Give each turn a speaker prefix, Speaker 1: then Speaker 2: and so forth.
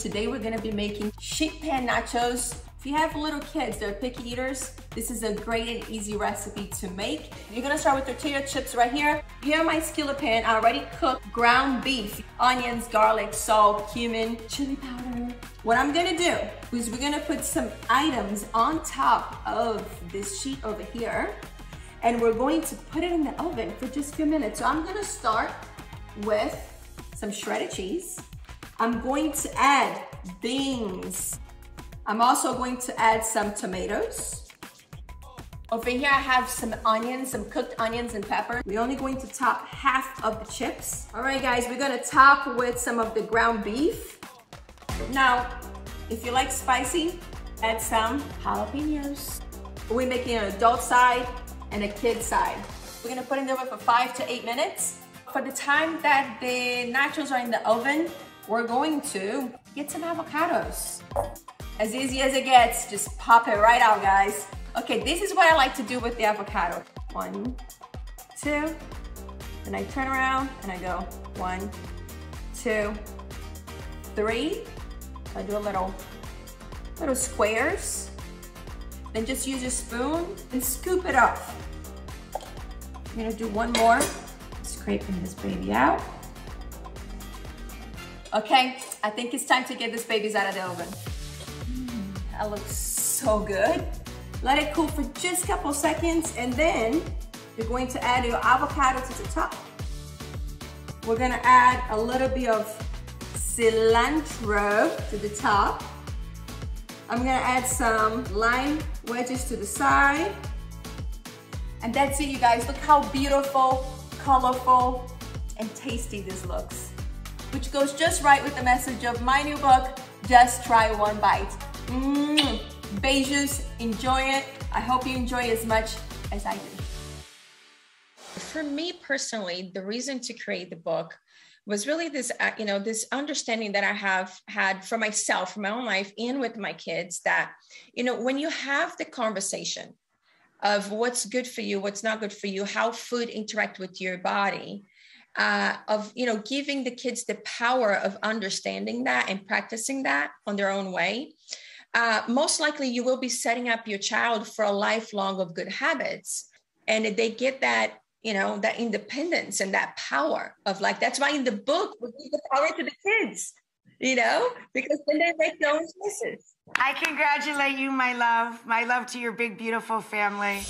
Speaker 1: Today we're gonna be making sheet pan nachos. If you have little kids, they're picky eaters, this is a great and easy recipe to make. You're gonna start with tortilla chips right here. Here in my skillet pan, I already cooked ground beef, onions, garlic, salt, cumin, chili powder. What I'm gonna do is we're gonna put some items on top of this sheet over here and we're going to put it in the oven for just a few minutes. So I'm gonna start with some shredded cheese. I'm going to add beans. I'm also going to add some tomatoes. Over here, I have some onions, some cooked onions and pepper. We're only going to top half of the chips. All right, guys, we're gonna top with some of the ground beef. Now, if you like spicy, add some jalapenos. We're making an adult side and a kid side. We're gonna put in the oven for five to eight minutes. For the time that the nachos are in the oven, we're going to get some avocados. As easy as it gets, just pop it right out, guys. Okay, this is what I like to do with the avocado. One, two, then I turn around and I go one, two, three. I do a little, little squares. Then just use a spoon and scoop it off. I'm gonna do one more, scraping this baby out. Okay, I think it's time to get these babies out of the oven. Mm, that looks so good. Let it cool for just a couple seconds and then you're going to add your avocado to the top. We're gonna add a little bit of cilantro to the top. I'm gonna add some lime wedges to the side. And that's it, you guys. Look how beautiful, colorful, and tasty this looks. Which goes just right with the message of my new book, Just Try One Bite. Mmm, Beijus, enjoy it. I hope you enjoy as much as I do.
Speaker 2: For me personally, the reason to create the book was really this uh, you know this understanding that i have had for myself for my own life and with my kids that you know when you have the conversation of what's good for you what's not good for you how food interact with your body uh, of you know giving the kids the power of understanding that and practicing that on their own way uh, most likely you will be setting up your child for a lifelong of good habits and they get that you know that independence and that power of like that's why in the book we give the power to the kids you know because then they make their own choices
Speaker 3: I congratulate you, my love. My love to your big, beautiful family.